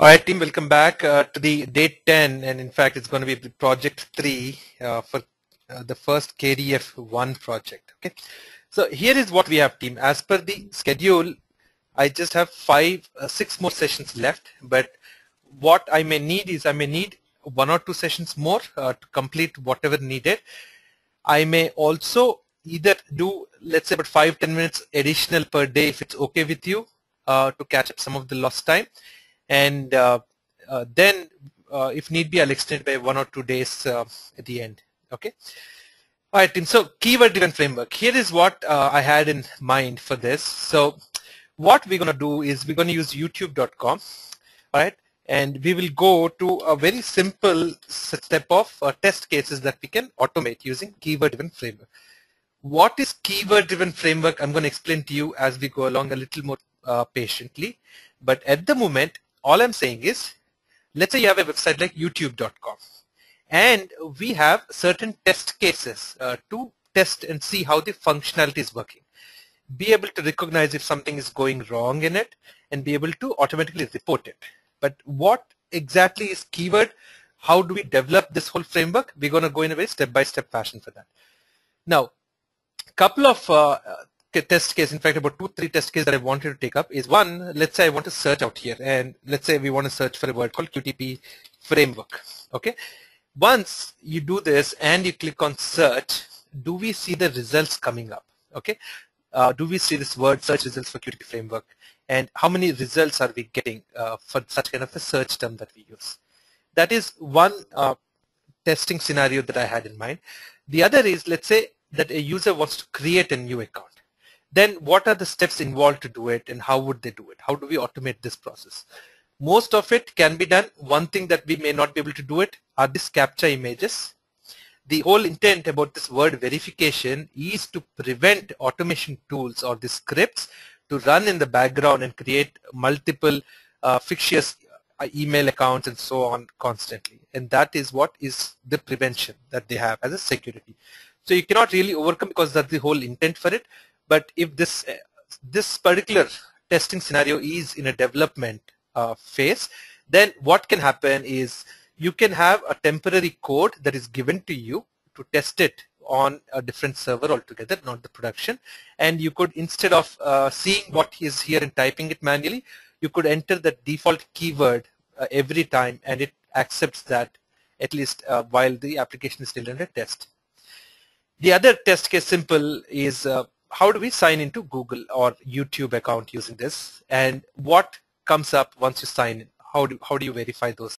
All right, team, welcome back uh, to the day 10, and in fact, it's going to be project 3 uh, for uh, the first KDF 1 project. Okay, so here is what we have, team. As per the schedule, I just have five, uh, six more sessions left, but what I may need is I may need one or two sessions more uh, to complete whatever needed. I may also either do, let's say, about five, ten minutes additional per day if it's okay with you uh, to catch up some of the lost time and uh, uh, then uh, if need be I'll extend by one or two days at the end okay all right team so keyword driven framework here is what I had in mind for this so what we're to do is we're to use youtube.com all right and we will go to a very simple step of uh, test cases that we can automate using keyword driven framework. What is keyword driven framework? I'm going to explain to you as we go along a little more uh, patiently. But at the moment, all I'm saying is, let's say you have a website like youtube.com and we have certain test cases uh, to test and see how the functionality is working. Be able to recognize if something is going wrong in it and be able to automatically report it. But what exactly is keyword? How do we develop this whole framework? We're going to go in a very step-by-step -step fashion for that. Now, a couple of uh, test case, in fact, about two, three test cases that I wanted to take up is one, let's say I want to search out here and let's say we want to search for a word called QTP framework. Okay. Once you do this and you click on search, do we see the results coming up? Okay. Uh, do we see this word search results for QTP framework? And how many results are we getting uh, for such kind of a search term that we use? That is one uh, testing scenario that I had in mind. The other is, let's say that a user wants to create a new account then what are the steps involved to do it and how would they do it? How do we automate this process? Most of it can be done. One thing that we may not be able to do it are these CAPTCHA images. The whole intent about this word verification is to prevent automation tools or the scripts to run in the background and create multiple uh, fictitious uh, email accounts and so on constantly. And that is what is the prevention that they have as a security. So you cannot really overcome because that's the whole intent for it. But if this this particular testing scenario is in a development uh, phase, then what can happen is you can have a temporary code that is given to you to test it on a different server altogether, not the production. And you could, instead of uh, seeing what is here and typing it manually, you could enter the default keyword uh, every time and it accepts that at least uh, while the application is still under test. The other test case simple is uh, how do we sign into Google or YouTube account using this and what comes up once you sign in? How do, how do you verify those